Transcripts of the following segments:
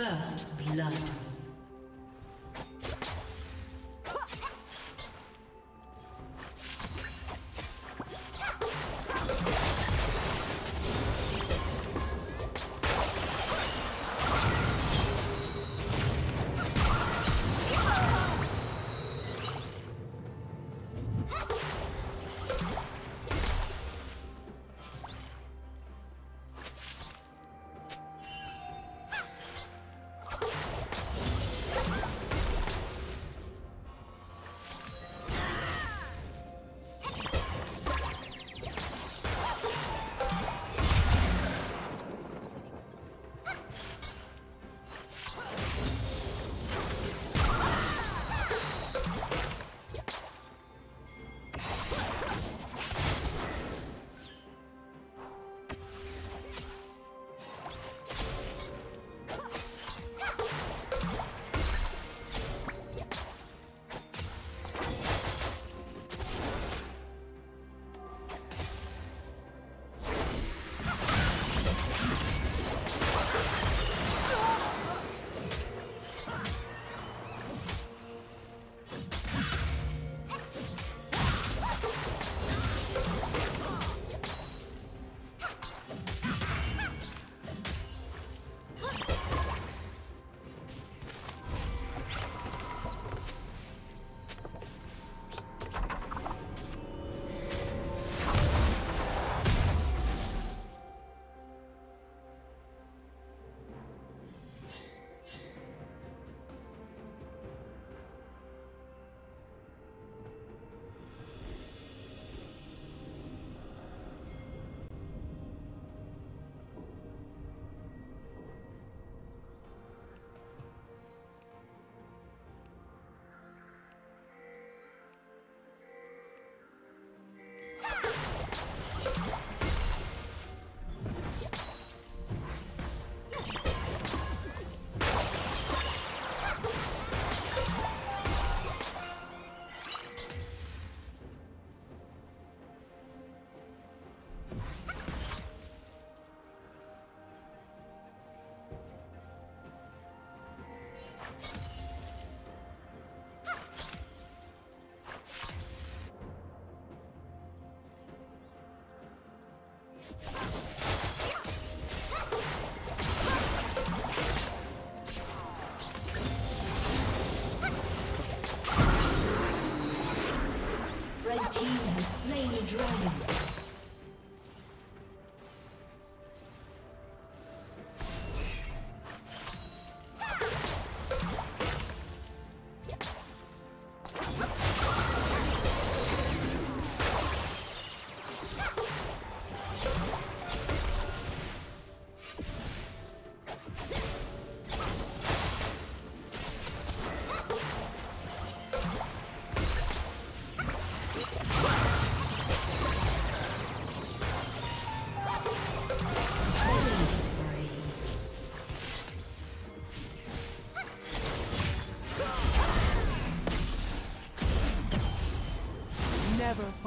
First blood.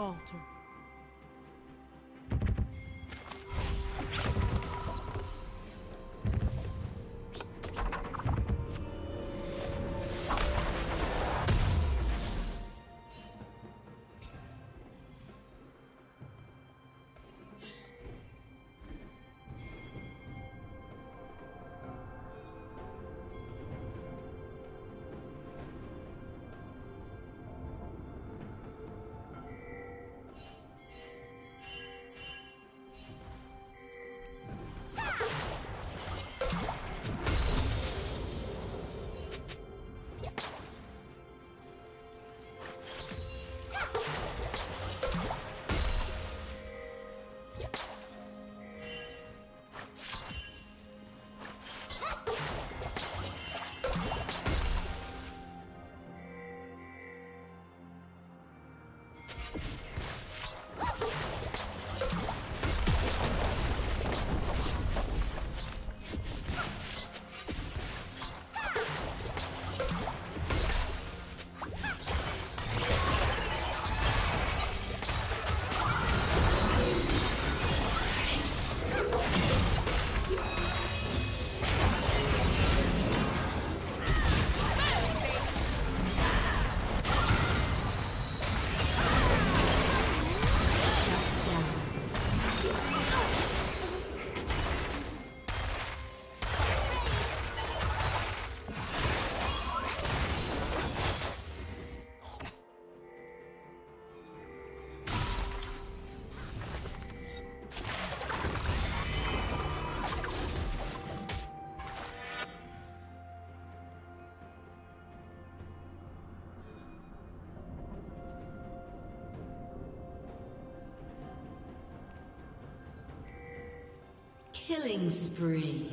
Falter. Killing spree.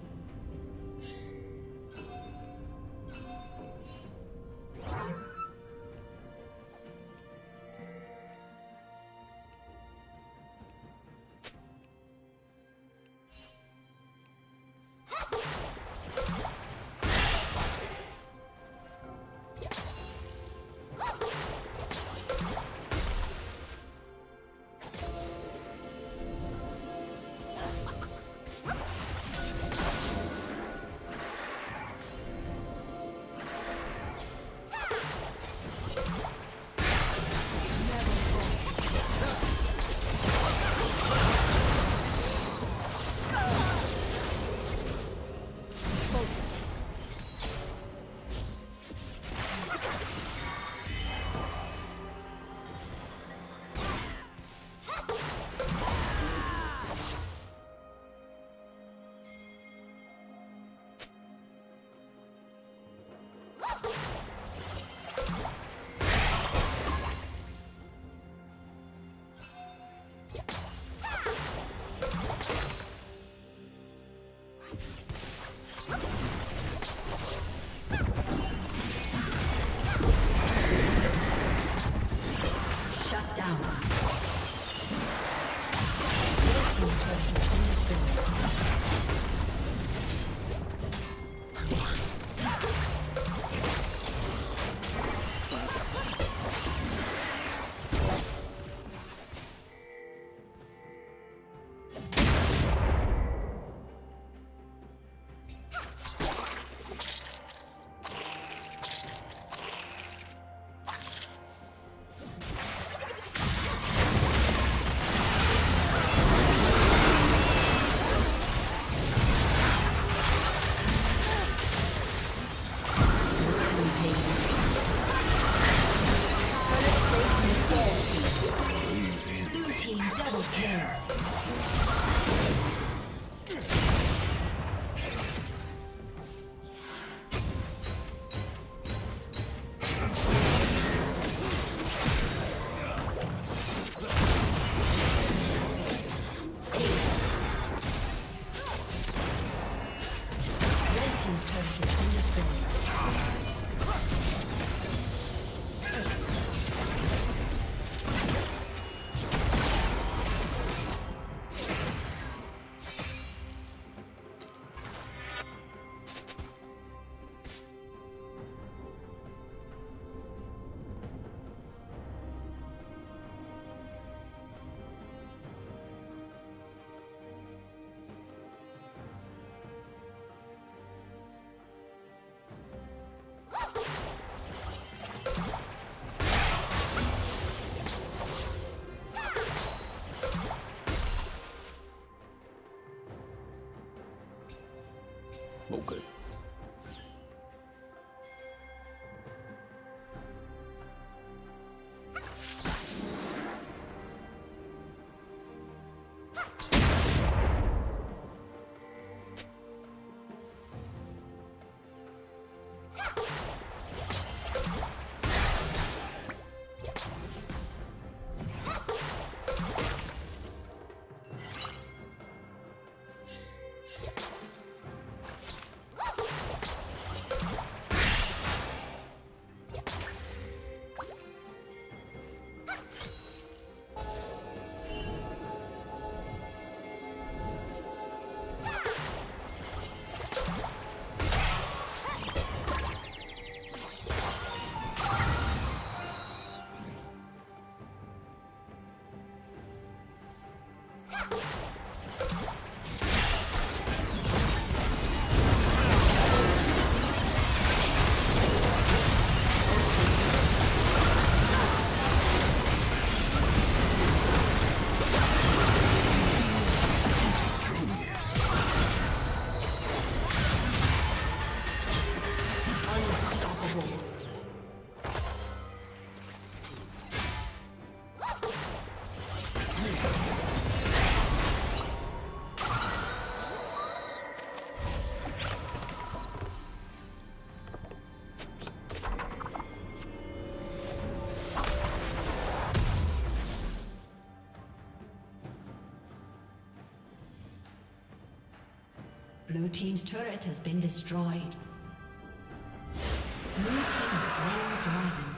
Team's turret has been destroyed. Blue dragon.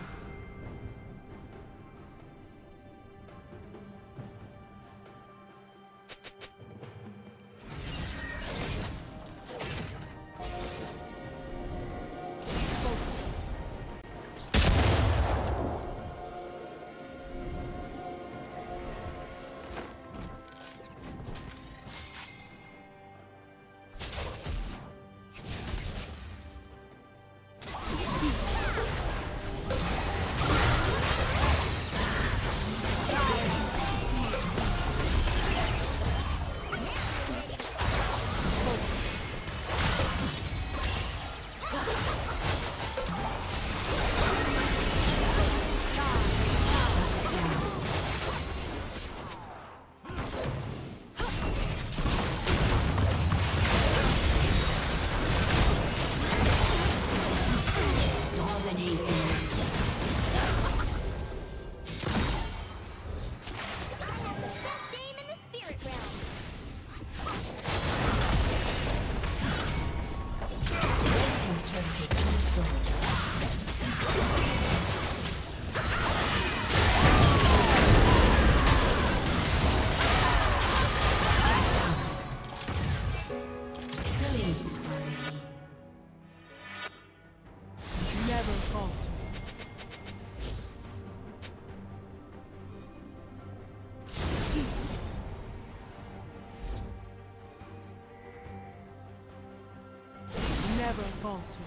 Never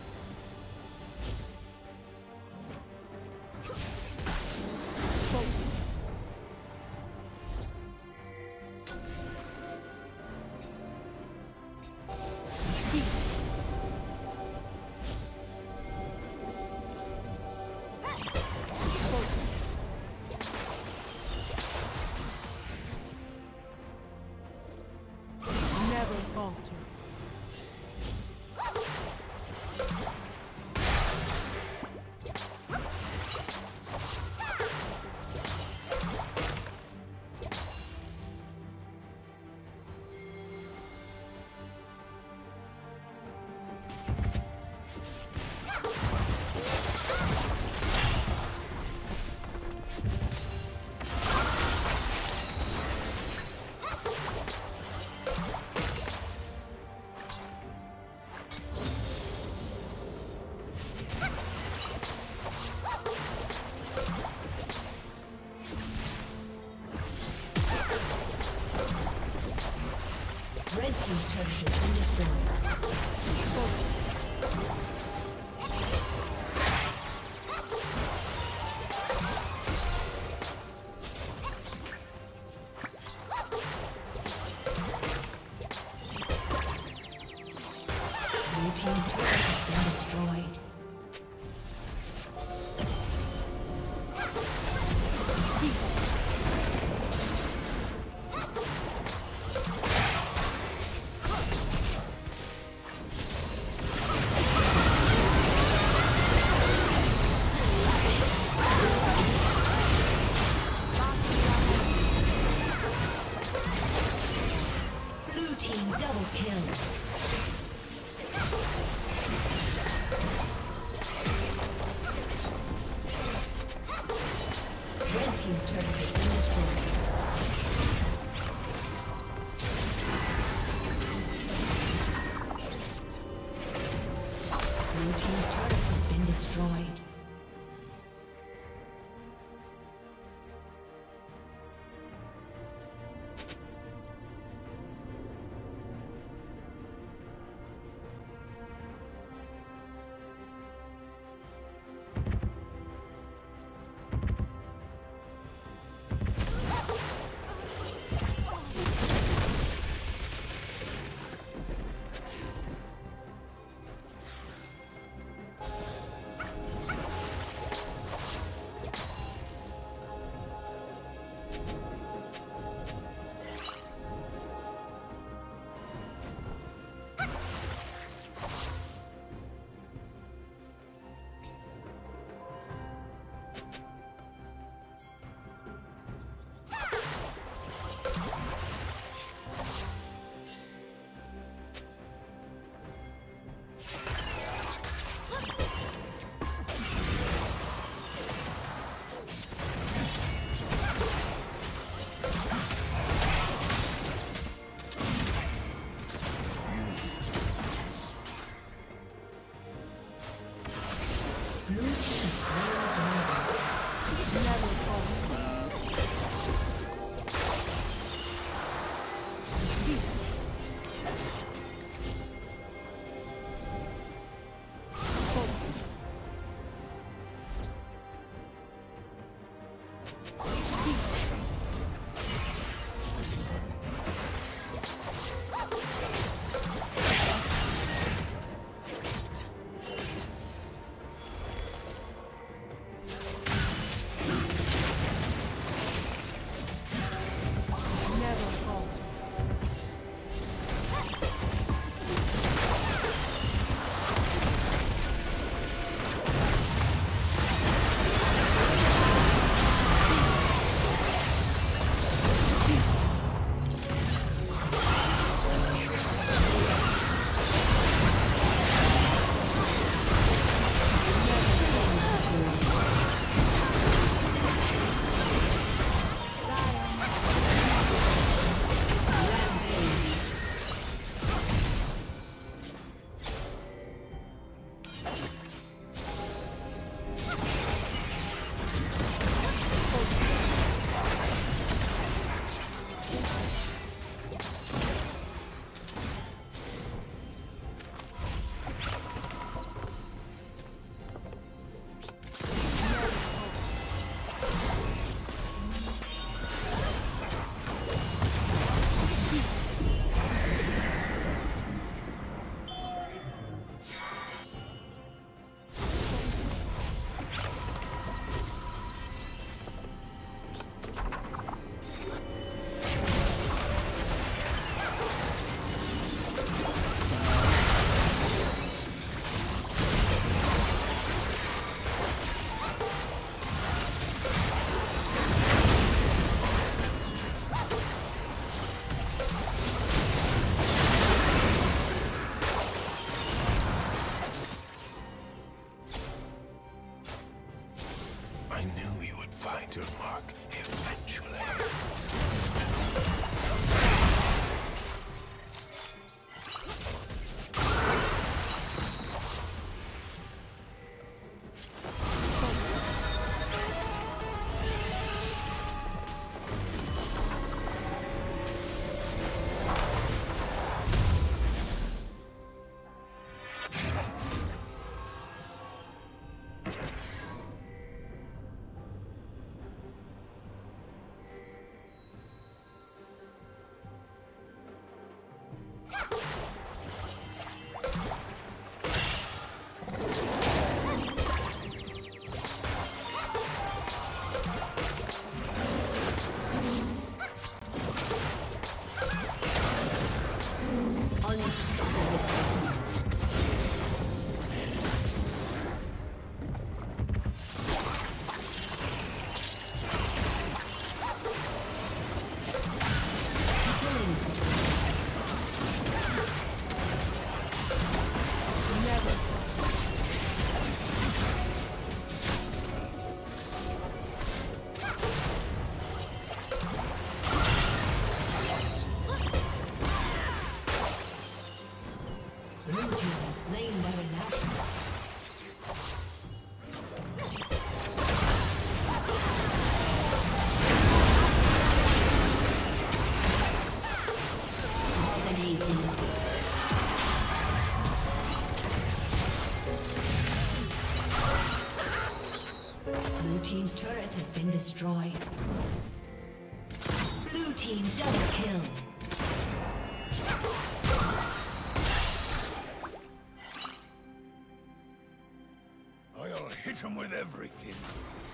him with everything.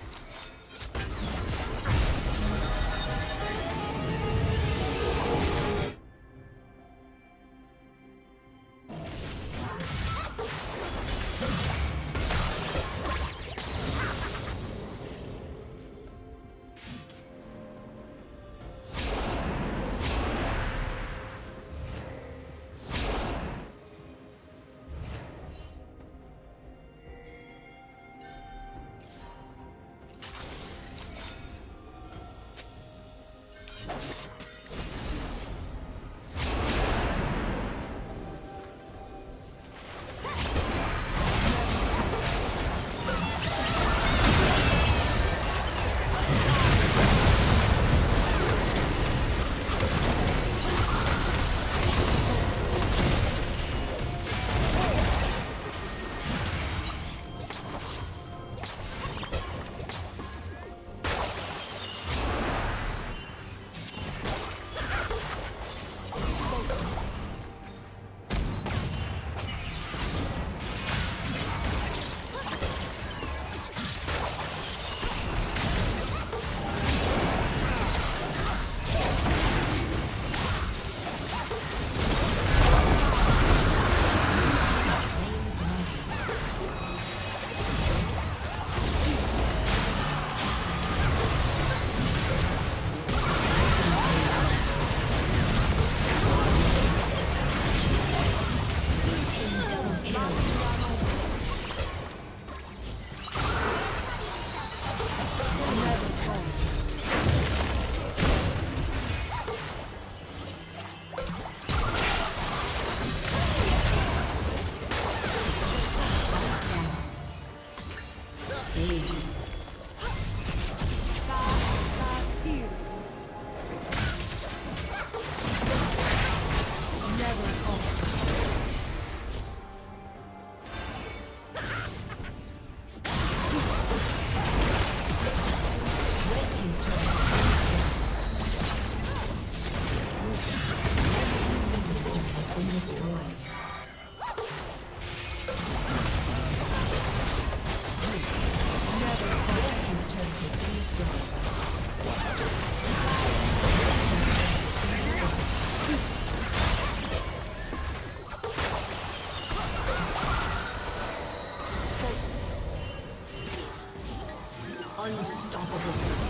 Unstoppable.